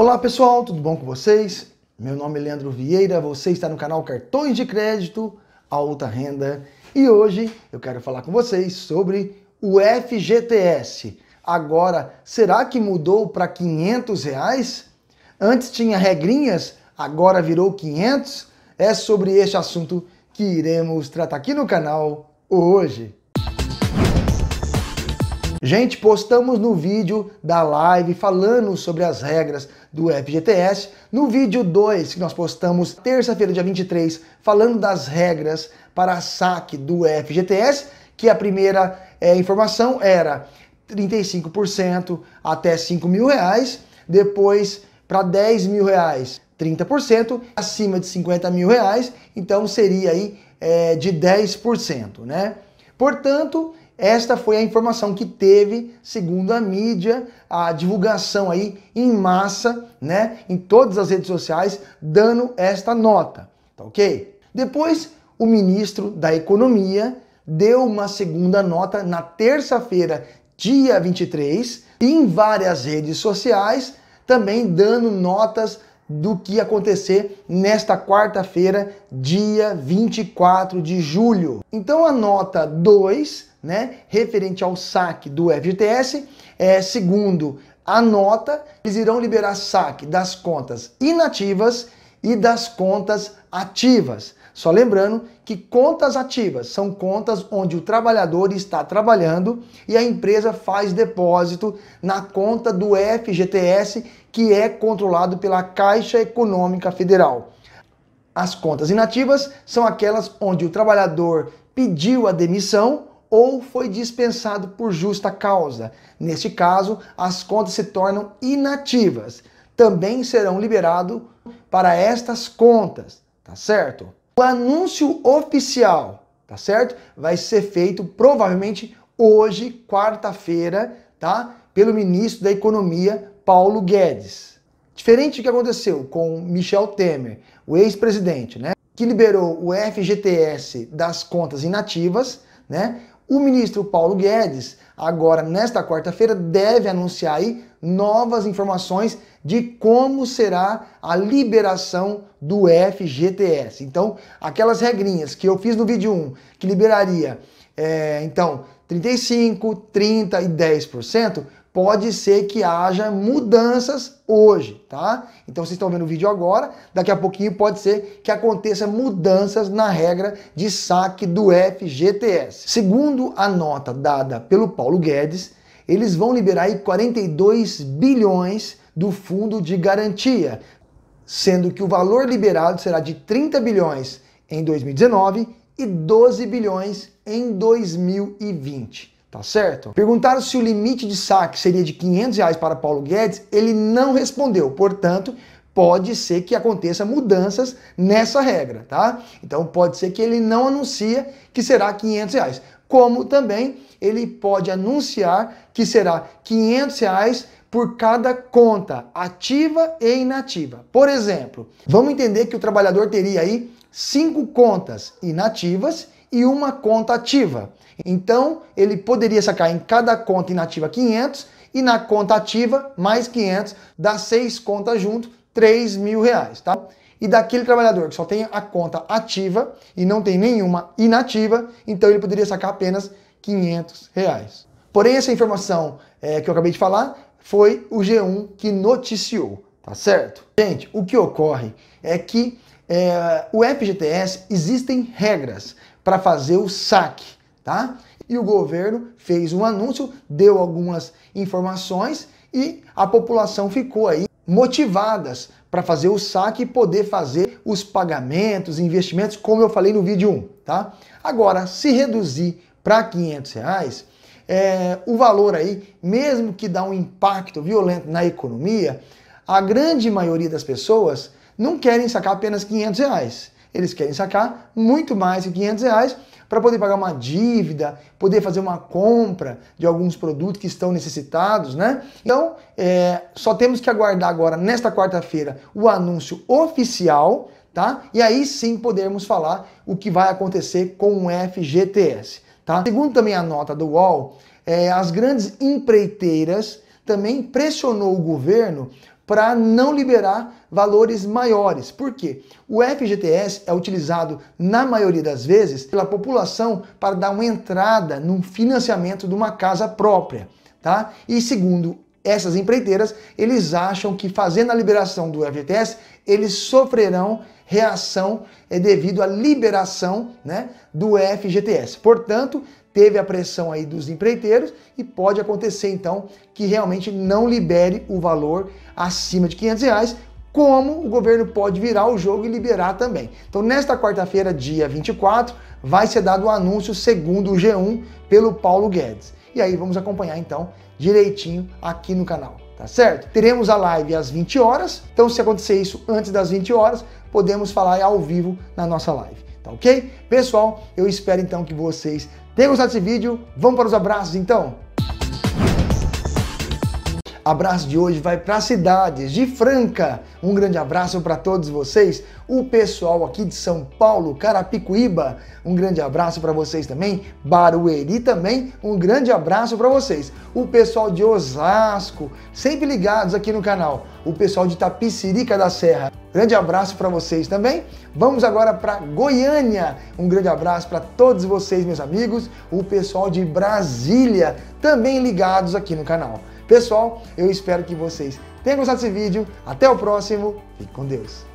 Olá pessoal, tudo bom com vocês? Meu nome é Leandro Vieira, você está no canal Cartões de Crédito Alta Renda e hoje eu quero falar com vocês sobre o FGTS. Agora, será que mudou para 500 reais? Antes tinha regrinhas, agora virou 500? É sobre este assunto que iremos tratar aqui no canal hoje. Gente, postamos no vídeo da live falando sobre as regras do FGTS. No vídeo 2, que nós postamos terça-feira, dia 23, falando das regras para saque do FGTS, que a primeira é, informação era 35% até 5 mil reais, depois para 10 mil reais 30%, acima de 50 mil reais, então seria aí é, de 10%, né? Portanto, esta foi a informação que teve, segundo a mídia, a divulgação aí em massa, né, em todas as redes sociais, dando esta nota, tá ok? Depois, o ministro da Economia deu uma segunda nota na terça-feira, dia 23, e em várias redes sociais, também dando notas do que acontecer nesta quarta-feira, dia 24 de julho. Então a nota 2 né, referente ao saque do FGTS. É, segundo a nota, eles irão liberar saque das contas inativas e das contas ativas. Só lembrando que contas ativas são contas onde o trabalhador está trabalhando e a empresa faz depósito na conta do FGTS, que é controlado pela Caixa Econômica Federal. As contas inativas são aquelas onde o trabalhador pediu a demissão ou foi dispensado por justa causa. Neste caso, as contas se tornam inativas. Também serão liberados para estas contas, tá certo? O anúncio oficial, tá certo? Vai ser feito provavelmente hoje, quarta-feira, tá? Pelo ministro da Economia, Paulo Guedes. Diferente do que aconteceu com Michel Temer, o ex-presidente, né? Que liberou o FGTS das contas inativas, né? O ministro Paulo Guedes, agora nesta quarta-feira, deve anunciar aí novas informações de como será a liberação do FGTS. Então, aquelas regrinhas que eu fiz no vídeo 1, que liberaria, é, então, 35, 30 e 10%, pode ser que haja mudanças hoje, tá? Então vocês estão vendo o vídeo agora, daqui a pouquinho pode ser que aconteça mudanças na regra de saque do FGTS. Segundo a nota dada pelo Paulo Guedes, eles vão liberar aí 42 bilhões do fundo de garantia, sendo que o valor liberado será de 30 bilhões em 2019 e 12 bilhões em 2020. Tá certo? Perguntaram se o limite de saque seria de 500 reais para Paulo Guedes, ele não respondeu. Portanto, pode ser que aconteça mudanças nessa regra, tá? Então pode ser que ele não anuncia que será 500 reais. Como também ele pode anunciar que será 500 reais por cada conta ativa e inativa. Por exemplo, vamos entender que o trabalhador teria aí cinco contas inativas e uma conta ativa. Então, ele poderia sacar em cada conta inativa 500 e na conta ativa mais 500, dá seis contas junto, 3 mil reais, tá? E daquele trabalhador que só tem a conta ativa e não tem nenhuma inativa, então ele poderia sacar apenas 500 reais. Porém, essa informação é, que eu acabei de falar foi o G1 que noticiou, tá certo? Gente, o que ocorre é que é, o FGTS existem regras para fazer o saque tá? E o governo fez um anúncio, deu algumas informações e a população ficou aí motivadas para fazer o saque e poder fazer os pagamentos, investimentos, como eu falei no vídeo 1, tá? Agora, se reduzir para 500 reais, é, o valor aí, mesmo que dá um impacto violento na economia, a grande maioria das pessoas não querem sacar apenas 500 reais. Eles querem sacar muito mais que 500 reais para poder pagar uma dívida, poder fazer uma compra de alguns produtos que estão necessitados, né? Então, é, só temos que aguardar agora, nesta quarta-feira, o anúncio oficial, tá? E aí sim podermos falar o que vai acontecer com o FGTS, tá? Segundo também a nota do UOL, é, as grandes empreiteiras também pressionou o governo para não liberar valores maiores. Por quê? O FGTS é utilizado, na maioria das vezes, pela população para dar uma entrada no financiamento de uma casa própria. Tá? E segundo essas empreiteiras, eles acham que fazendo a liberação do FGTS, eles sofrerão reação é, devido à liberação né, do FGTS. Portanto, teve a pressão aí dos empreiteiros e pode acontecer então que realmente não libere o valor acima de 500 reais, como o governo pode virar o jogo e liberar também. Então, nesta quarta-feira, dia 24, vai ser dado o anúncio segundo o G1 pelo Paulo Guedes. E aí vamos acompanhar então direitinho aqui no canal, tá certo? Teremos a live às 20 horas, então se acontecer isso antes das 20 horas, podemos falar ao vivo na nossa live, tá ok? Pessoal, eu espero então que vocês tenham gostado desse vídeo. Vamos para os abraços então? Abraço de hoje vai para cidades de Franca. Um grande abraço para todos vocês. O pessoal aqui de São Paulo, Carapicuíba, um grande abraço para vocês também. Barueri também, um grande abraço para vocês. O pessoal de Osasco, sempre ligados aqui no canal. O pessoal de Tapicirica da Serra, grande abraço para vocês também. Vamos agora para Goiânia. Um grande abraço para todos vocês, meus amigos. O pessoal de Brasília, também ligados aqui no canal. Pessoal, eu espero que vocês tenham gostado desse vídeo. Até o próximo. Fique com Deus.